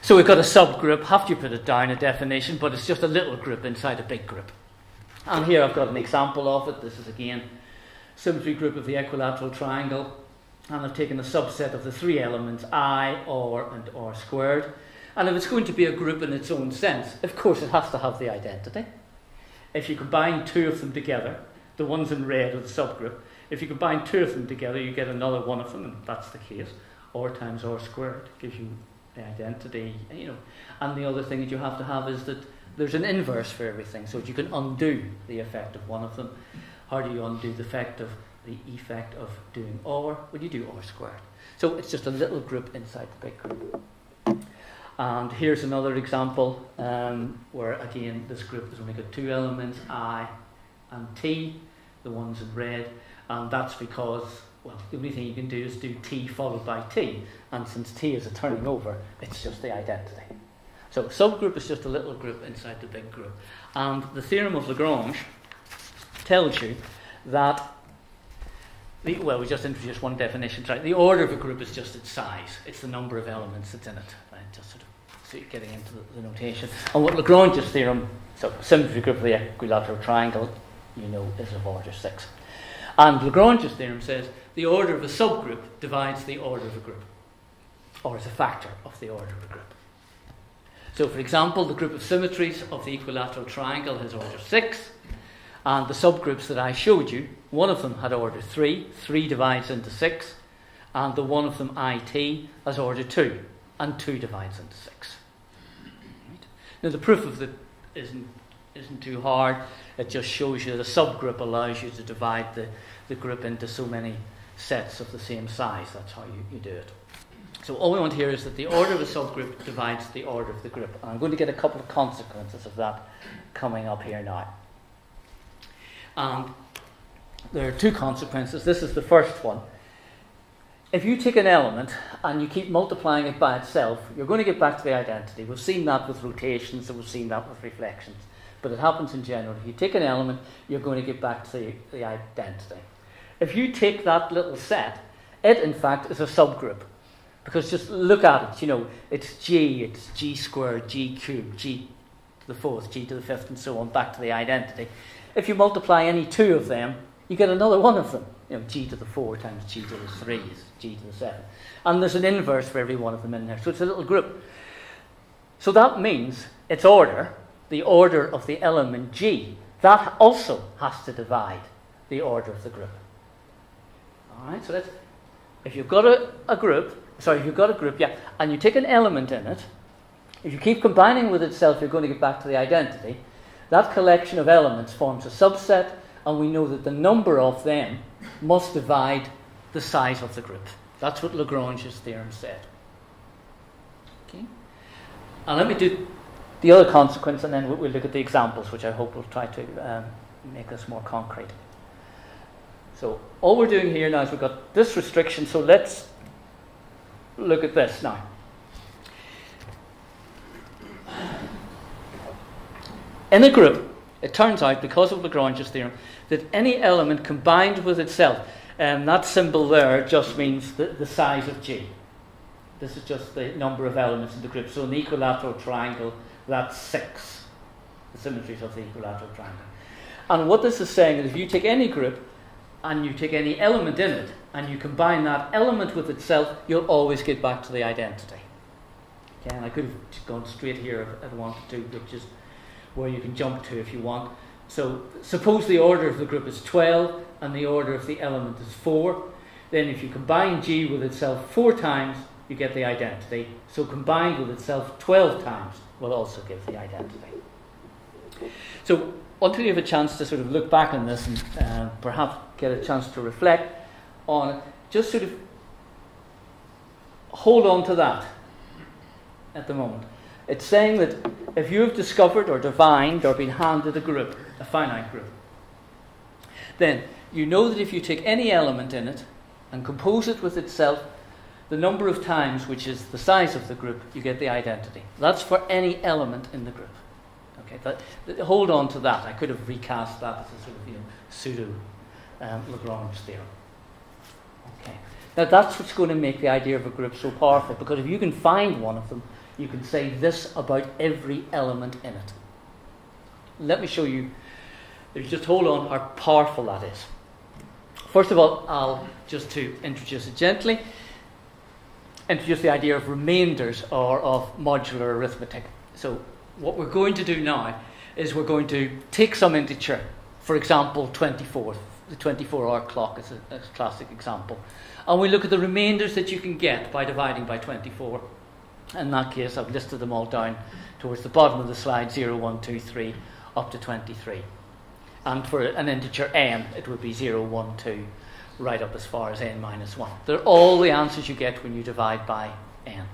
So we've got a subgroup, have to put it down a definition, but it's just a little group inside a big group. And here I've got an example of it. This is again symmetry group of the equilateral triangle. And I've taken a subset of the three elements i, or, and r squared. And if it's going to be a group in its own sense, of course it has to have the identity. If you combine two of them together, the ones in red are the subgroup. If you combine two of them together, you get another one of them, and that's the case. R times R squared gives you the identity, you know. And the other thing that you have to have is that there's an inverse for everything, so you can undo the effect of one of them. How do you undo the effect of the effect of doing R? Well, you do R squared. So it's just a little group inside the big group. And here's another example um, where, again, this group has only got two elements, I and T, the ones in red, and that's because, well, the only thing you can do is do T followed by T, and since T is a turning over, it's just the identity. So subgroup is just a little group inside the big group. And the theorem of Lagrange tells you that the, well, we just introduced one definition. Right? The order of a group is just its size. It's the number of elements that's in it. Right? Just sort of so getting into the, the, notation. And what Lagrange's theorem, so symmetry group of the equilateral triangle, you know, is of order six. And Lagrange's theorem says the order of a subgroup divides the order of a group, or is a factor of the order of a group. So, for example, the group of symmetries of the equilateral triangle has order six, and the subgroups that I showed you, one of them had order 3, 3 divides into 6, and the one of them IT has order 2, and 2 divides into 6. Right? Now, the proof of it isn't, isn't too hard. It just shows you the subgroup allows you to divide the, the group into so many sets of the same size. That's how you, you do it. So all we want here is that the order of a subgroup divides the order of the group. And I'm going to get a couple of consequences of that coming up here now. And there are two consequences. This is the first one. If you take an element and you keep multiplying it by itself, you're going to get back to the identity. We've seen that with rotations and we've seen that with reflections. But it happens in general. If you take an element, you're going to get back to the, the identity. If you take that little set, it in fact is a subgroup. Because just look at it, you know, it's g, it's g squared, g cubed, g to the fourth, g to the fifth, and so on, back to the identity. If you multiply any two of them, you get another one of them. You know, g to the 4 times g to the 3 is g to the 7. And there's an inverse for every one of them in there. So it's a little group. So that means its order, the order of the element g, that also has to divide the order of the group. All right, so that's, if you've got a, a group, sorry, if you've got a group, yeah, and you take an element in it, if you keep combining with itself, you're going to get back to the identity. That collection of elements forms a subset, and we know that the number of them must divide the size of the group. That's what Lagrange's theorem said. Okay? And let me do the other consequence, and then we'll look at the examples, which I hope will try to um, make this more concrete. So, all we're doing here now is we've got this restriction, so let's look at this now. In a group, it turns out, because of Lagrange's theorem, that any element combined with itself, and um, that symbol there just means the, the size of G. This is just the number of elements in the group. So, an equilateral triangle, that's six. The symmetries of the equilateral triangle. And what this is saying is if you take any group and you take any element in it and you combine that element with itself, you'll always get back to the identity. Okay, and I could have gone straight here if I wanted to, which is where you can jump to if you want. So suppose the order of the group is 12 and the order of the element is 4. Then if you combine G with itself 4 times, you get the identity. So combined with itself 12 times will also give the identity. So until you have a chance to sort of look back on this and uh, perhaps get a chance to reflect on it, just sort of hold on to that at the moment. It's saying that if you have discovered or divined or been handed a group, a finite group, then you know that if you take any element in it and compose it with itself, the number of times, which is the size of the group, you get the identity. That's for any element in the group. Okay, that, hold on to that. I could have recast that as a sort of you know, pseudo um, Lagrange theorem. Okay. Now that's what's going to make the idea of a group so powerful because if you can find one of them, you can say this about every element in it. Let me show you, if you just hold on, how powerful that is. First of all, I'll just to introduce it gently, introduce the idea of remainders or of modular arithmetic. So, what we're going to do now is we're going to take some integer for example, 24. The 24 hour clock is a, a classic example. And we look at the remainders that you can get by dividing by 24. In that case, I've listed them all down towards the bottom of the slide 0, 1, 2, 3, up to 23. And for an integer n, it would be 0, 1, 2, right up as far as n minus 1. They're all the answers you get when you divide by n.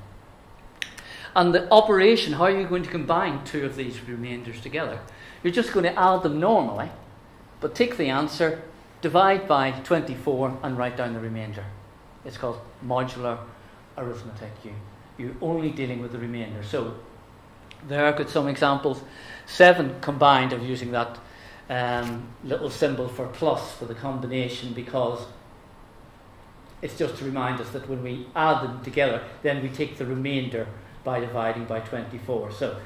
And the operation, how are you going to combine two of these remainders together? You're just going to add them normally, but take the answer, divide by 24, and write down the remainder. It's called modular arithmetic. You, you're only dealing with the remainder. So there are some examples. Seven combined of using that um, little symbol for plus for the combination because it's just to remind us that when we add them together, then we take the remainder by dividing by 24. So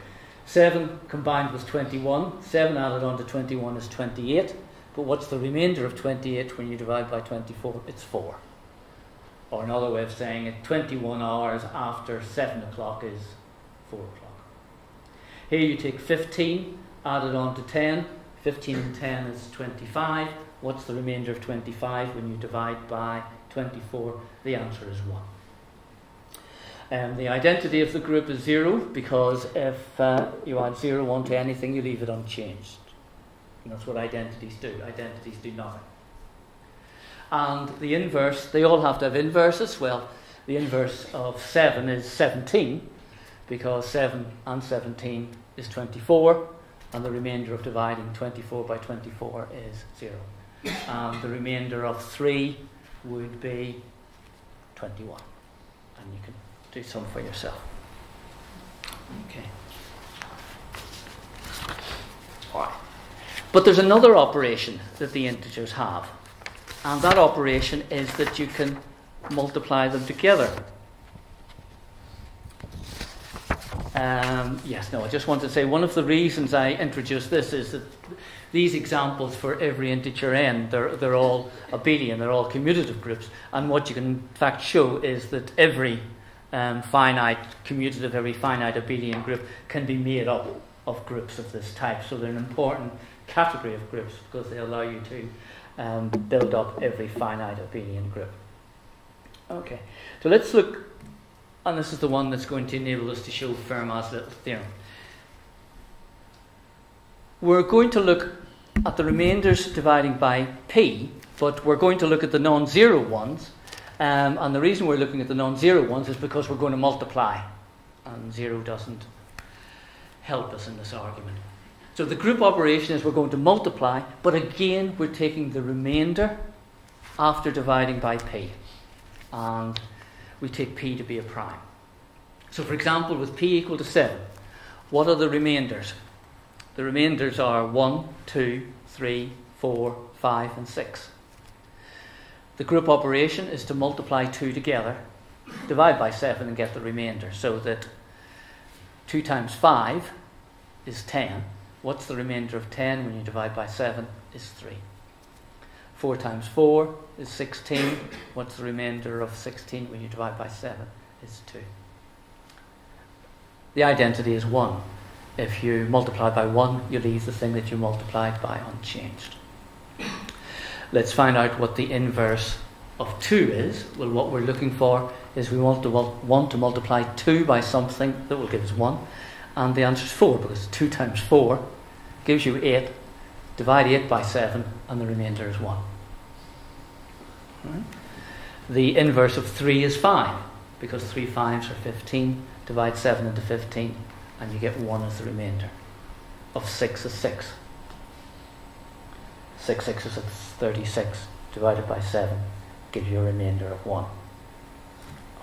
7 combined with 21. 7 added on to 21 is 28. But what's the remainder of 28 when you divide by 24? It's 4. Or another way of saying it, 21 hours after 7 o'clock is 4 o'clock. Here you take 15, added on to 10. 15 and 10 is 25. What's the remainder of 25 when you divide by 24? The answer is 1. Um, the identity of the group is 0 because if uh, you add 0 onto anything, you leave it unchanged. And that's what identities do. Identities do nothing. And the inverse, they all have to have inverses. Well, the inverse of 7 is 17 because 7 and 17 is 24 and the remainder of dividing 24 by 24 is 0. And the remainder of 3 would be 21. And you can do some for yourself. Okay. All right. But there's another operation that the integers have. And that operation is that you can multiply them together. Um, yes, no, I just want to say one of the reasons I introduced this is that these examples for every integer n, they're, they're all abelian, they're all commutative groups. And what you can in fact show is that every um, finite commutative, every finite abelian group can be made up of groups of this type. So they're an important category of groups because they allow you to um, build up every finite abelian group. Okay, so let's look and this is the one that's going to enable us to show Fermat's little theorem. We're going to look at the remainders dividing by p, but we're going to look at the non zero ones. Um, and the reason we're looking at the non zero ones is because we're going to multiply, and zero doesn't help us in this argument. So the group operation is we're going to multiply, but again, we're taking the remainder after dividing by p. And we take p to be a prime. So, for example, with p equal to 7, what are the remainders? The remainders are 1, 2, 3, 4, 5, and 6. The group operation is to multiply 2 together, divide by 7, and get the remainder. So that 2 times 5 is 10. What's the remainder of 10 when you divide by 7? Is 3. 4 times 4 is 16. What's the remainder of 16 when you divide by 7? Is 2. The identity is 1. If you multiply by 1, you leave the thing that you multiplied by unchanged. Let's find out what the inverse of 2 is. Well, what we're looking for is we want to, want to multiply 2 by something that will give us 1. And the answer is 4 because 2 times 4 gives you 8 Divide 8 by 7, and the remainder is 1. Right? The inverse of 3 is 5, because 3 fives are 15. Divide 7 into 15, and you get 1 as the remainder. Of 6 is 6. 6 sixes is 36, divided by 7, gives you a remainder of 1.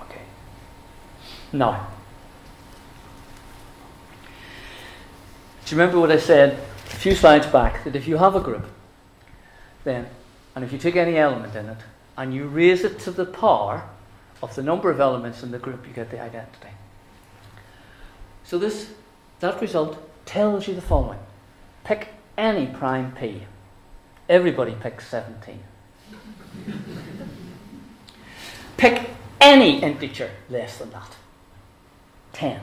Okay. Now, do you remember what I said a few slides back that if you have a group, then, and if you take any element in it, and you raise it to the power of the number of elements in the group, you get the identity. So this, that result tells you the following. Pick any prime p. Everybody picks 17. Pick any integer less than that. 10.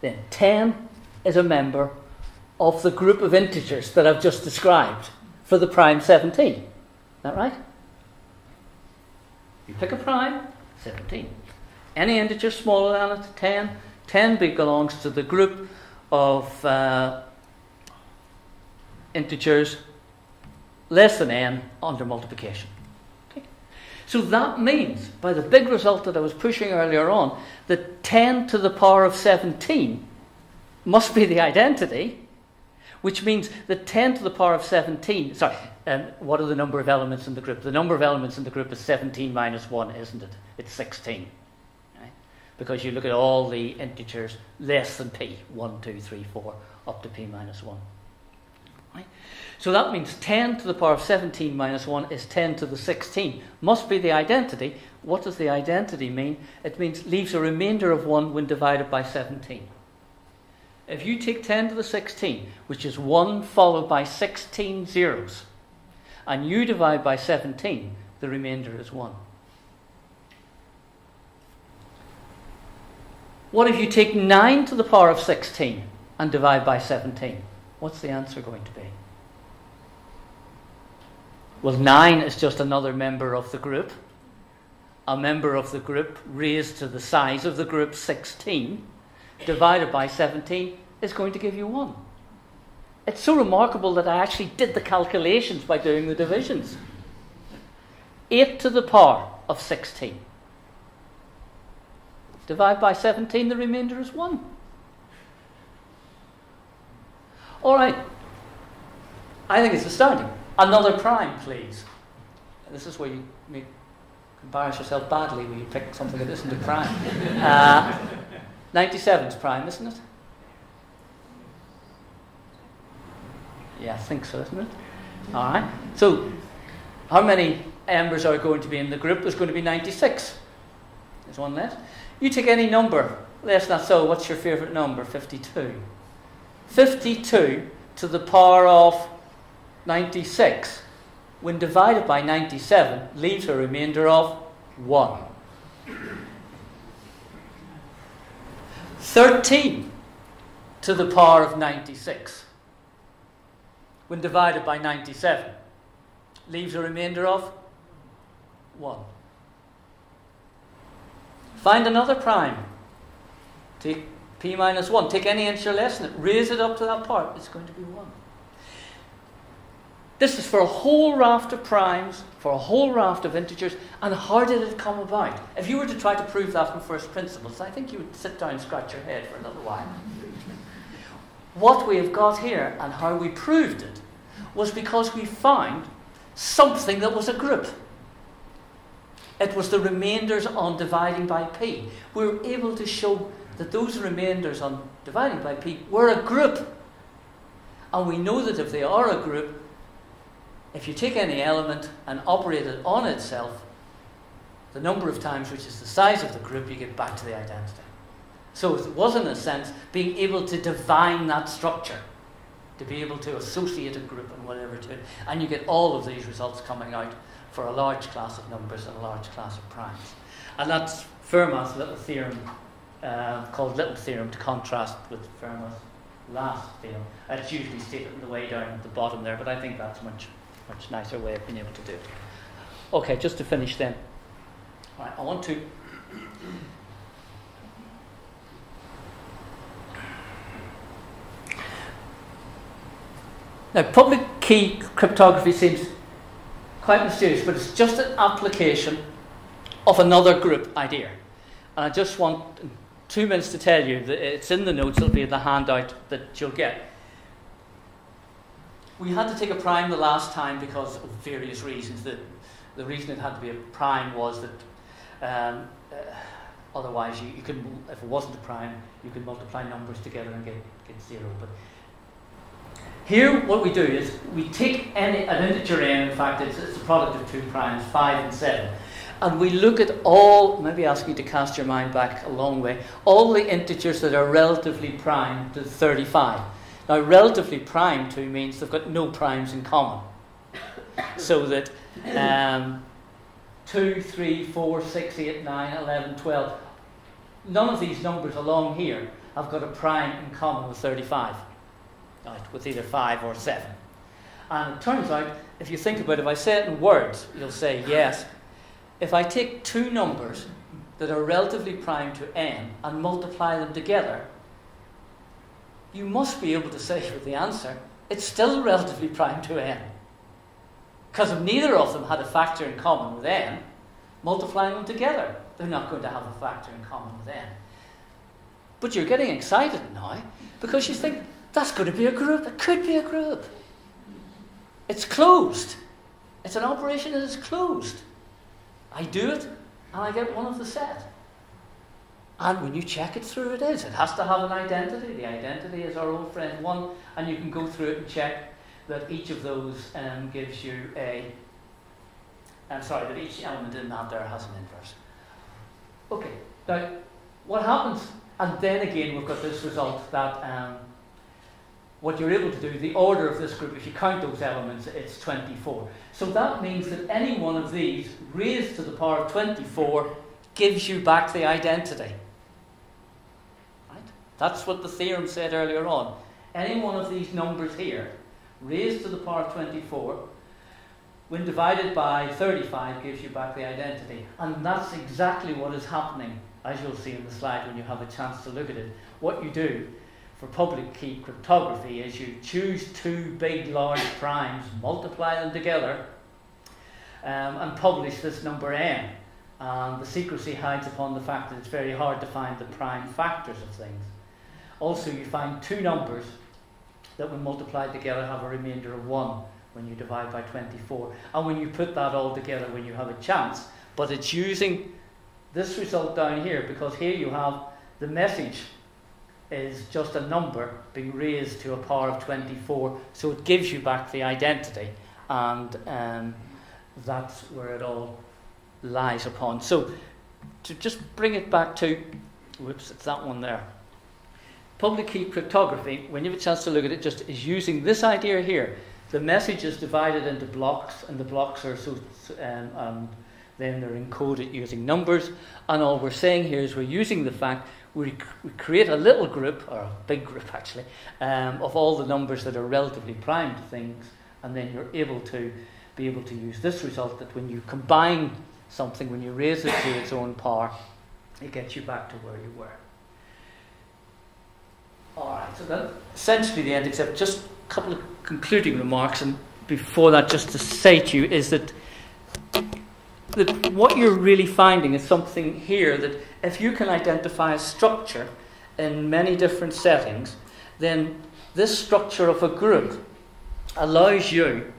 Then 10 is a member of the group of integers that I've just described for the prime 17. Is that right? You pick a prime, 17. Any integer smaller than it, 10. 10 belongs to the group of uh, integers less than n under multiplication. Okay. So that means, by the big result that I was pushing earlier on, that 10 to the power of 17 must be the identity, which means that 10 to the power of 17, sorry, um, what are the number of elements in the group? The number of elements in the group is 17 minus 1, isn't it? It's 16. Right? Because you look at all the integers less than p 1, 2, 3, 4, up to p minus 1. Right? So that means 10 to the power of 17 minus 1 is 10 to the 16. Must be the identity. What does the identity mean? It means leaves a remainder of 1 when divided by 17. If you take 10 to the 16, which is 1 followed by 16 zeros, and you divide by 17, the remainder is 1. What if you take 9 to the power of 16 and divide by 17? What's the answer going to be? Well, 9 is just another member of the group. A member of the group raised to the size of the group 16 divided by 17 is going to give you 1. It's so remarkable that I actually did the calculations by doing the divisions. 8 to the power of 16. Divide by 17, the remainder is 1. All right. I think it's astounding. Another prime, please. This is where you embarrass yourself badly when you pick something that isn't a prime. Uh, 97 is prime, isn't it? Yeah, I think so, isn't it? All right. So, how many embers are going to be in the group? There's going to be 96. There's one less. You take any number less than so. What's your favourite number? 52. 52 to the power of 96, when divided by 97, leaves a remainder of 1. 13 to the power of 96 when divided by 97 leaves a remainder of 1. Find another prime. Take p minus 1. Take any integer less than it. Raise it up to that part. It's going to be 1. This is for a whole raft of primes, for a whole raft of integers, and how did it come about? If you were to try to prove that from first principles, I think you would sit down and scratch your head for a little while. what we have got here and how we proved it was because we found something that was a group. It was the remainders on dividing by p. We were able to show that those remainders on dividing by p were a group. And we know that if they are a group, if you take any element and operate it on itself, the number of times which is the size of the group, you get back to the identity. So it was, in a sense, being able to divine that structure to be able to associate a group and whatever to it. And you get all of these results coming out for a large class of numbers and a large class of primes. And that's Fermat's little theorem uh, called Little Theorem to contrast with Fermat's last theorem. It's usually stated in the way down at the bottom there, but I think that's much much nicer way of being able to do it. Okay, just to finish then. Right, I want to Now, public key cryptography seems quite mysterious, but it's just an application of another group idea. And I just want two minutes to tell you that it's in the notes, it'll be in the handout that you'll get. We had to take a prime the last time because of various reasons. The, the reason it had to be a prime was that um, uh, otherwise, you, you could, if it wasn't a prime, you could multiply numbers together and get, get zero. But here, what we do is we take any, an integer n, in fact, it's, it's a product of two primes, 5 and 7, and we look at all, maybe ask you to cast your mind back a long way, all the integers that are relatively prime to 35. Now, relatively prime to means they've got no primes in common. so that um, 2, 3, 4, 6, 8, 9, 11, 12, none of these numbers along here have got a prime in common with 35. right, with either 5 or 7. And it turns out, if you think about it, if I say it in words, you'll say yes. If I take two numbers that are relatively prime to n and multiply them together, you must be able to say with the answer, it's still relatively prime to n. Because if neither of them had a factor in common with n, multiplying them together, they're not going to have a factor in common with n. But you're getting excited now because you think that's going to be a group. It could be a group. It's closed. It's an operation that is closed. I do it and I get one of the set. And when you check it through, it is. It has to have an identity. The identity is our old friend 1, and you can go through it and check that each of those um, gives you a. I'm sorry, that each element in that there has an inverse. Okay, now what happens, and then again we've got this result that um, what you're able to do, the order of this group, if you count those elements, it's 24. So that means that any one of these raised to the power of 24 gives you back the identity. That's what the theorem said earlier on. Any one of these numbers here, raised to the power of 24, when divided by 35 gives you back the identity. And that's exactly what is happening, as you'll see in the slide when you have a chance to look at it. What you do for public key cryptography is you choose two big large primes, multiply them together, um, and publish this number n. And the secrecy hides upon the fact that it's very hard to find the prime factors of things. Also, you find two numbers that, when multiplied together, have a remainder of 1 when you divide by 24. And when you put that all together, when you have a chance, but it's using this result down here because here you have the message is just a number being raised to a power of 24, so it gives you back the identity, and um, that's where it all lies upon. So, to just bring it back to, whoops, it's that one there. Public key cryptography, when you have a chance to look at it, just is using this idea here. The message is divided into blocks, and the blocks are so, um, um, then they're encoded using numbers. And all we're saying here is we're using the fact we, we create a little group, or a big group actually, um, of all the numbers that are relatively prime to things, and then you're able to be able to use this result that when you combine something, when you raise it to its own power, it gets you back to where you were. Alright, so that's essentially the end, except just a couple of concluding remarks, and before that, just to say to you is that that what you're really finding is something here that if you can identify a structure in many different settings, then this structure of a group allows you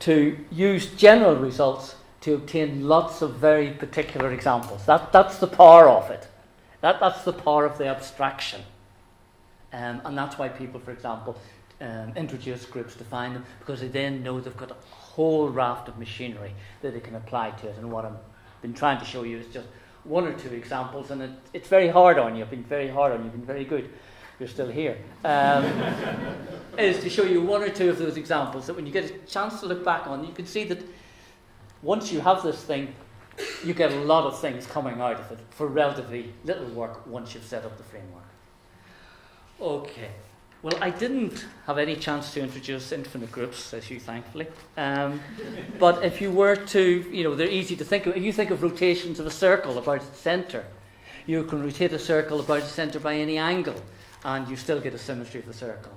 to use general results to obtain lots of very particular examples. That, that's the power of it. That, that's the power of the abstraction. Um, and that's why people, for example, um, introduce groups to find them, because they then know they've got a whole raft of machinery that they can apply to it. And what I've been trying to show you is just one or two examples, and it, it's very hard on you. I've been very hard on you. You've been very good. You're still here. Um, is to show you one or two of those examples that when you get a chance to look back on, you can see that once you have this thing, you get a lot of things coming out of it for relatively little work once you've set up the framework. Okay. Well, I didn't have any chance to introduce infinite groups, says you, thankfully. Um, but if you were to, you know, they're easy to think of. If you think of rotations of a circle about its centre, you can rotate a circle about its centre by any angle, and you still get a symmetry of the circle.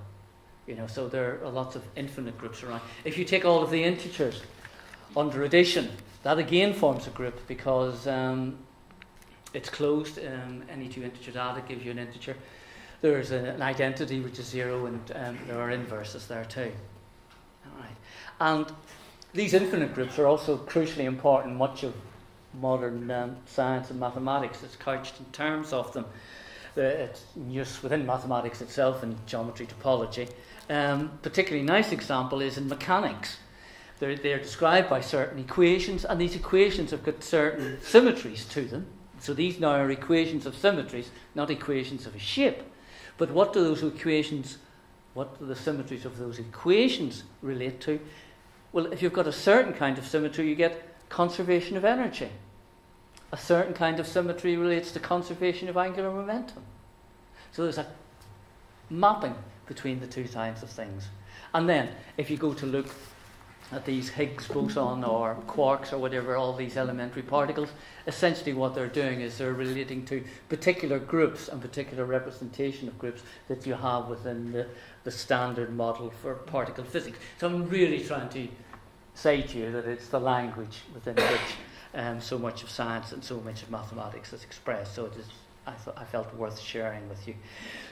You know, so there are lots of infinite groups around. If you take all of the integers under addition, that again forms a group because um, it's closed. Um, any two integers added gives you an integer there's an identity which is zero, and um, there are inverses there too. All right. And these infinite groups are also crucially important. Much of modern um, science and mathematics is couched in terms of them. it's used within mathematics itself and geometry topology. Um, particularly nice example is in mechanics. They're, they're described by certain equations, and these equations have got certain symmetries to them. So these now are equations of symmetries, not equations of a shape. But what do those equations, what do the symmetries of those equations relate to? Well, if you've got a certain kind of symmetry, you get conservation of energy. A certain kind of symmetry relates to conservation of angular momentum. So there's a mapping between the two kinds of things. And then, if you go to look at these Higgs boson or quarks or whatever, all these elementary particles, essentially what they're doing is they're relating to particular groups and particular representation of groups that you have within the, the standard model for particle physics. So I'm really trying to say to you that it's the language within which um, so much of science and so much of mathematics is expressed. So it is, I, th- I felt worth sharing with you.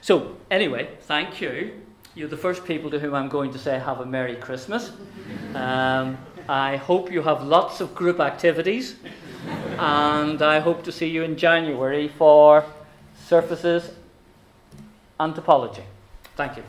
So, anyway, thank you. You're the first people to whom I'm going to say have a Merry Christmas. Um, I hope you have lots of group activities, and I hope to see you in January for surfaces and topology. Thank you.